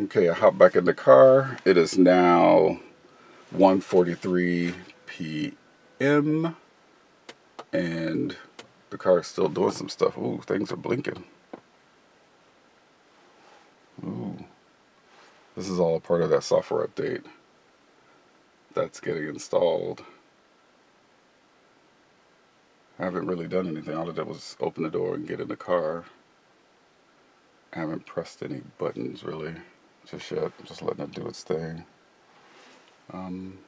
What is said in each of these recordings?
Okay, I hop back in the car. It is now 1.43 p.m. And the car is still doing some stuff. Ooh, things are blinking. Ooh. This is all a part of that software update that's getting installed. I haven't really done anything. All I did was open the door and get in the car. I haven't pressed any buttons really just yet. I'm just letting it do its thing. Um,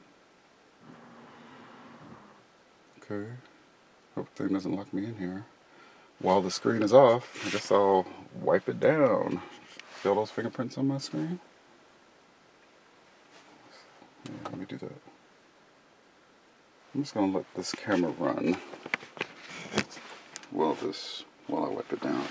okay. Hope the thing doesn't lock me in here. While the screen is off, I guess I'll wipe it down. See all those fingerprints on my screen? Yeah, let me do that. I'm just gonna let this camera run while this while I wipe it down.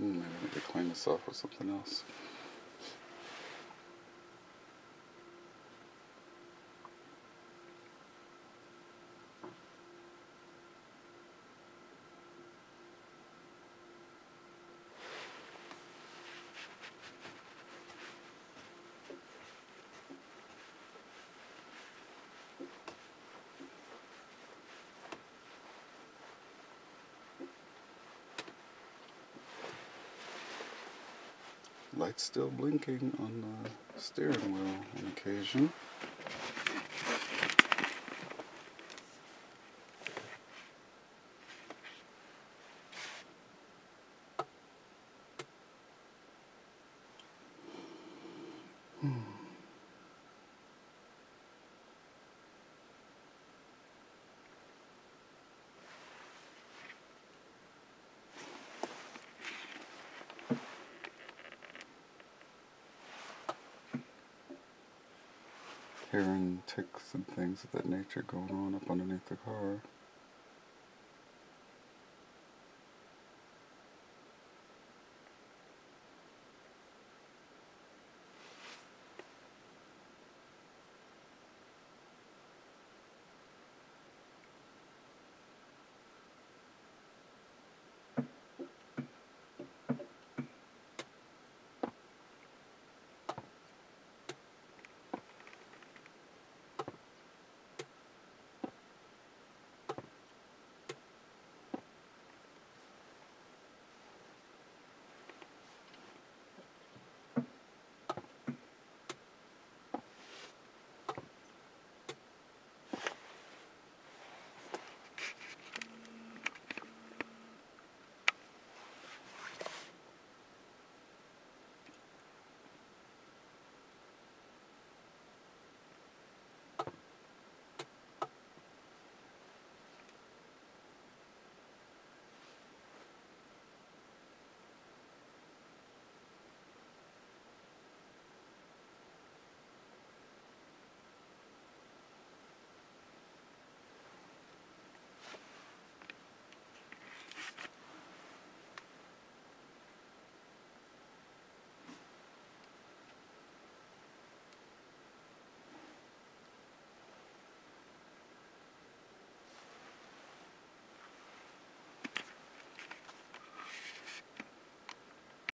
Hmm, maybe I need to clean this off with something else. Lights still blinking on the steering wheel on occasion. Hearing ticks and things of that nature going on up underneath the car.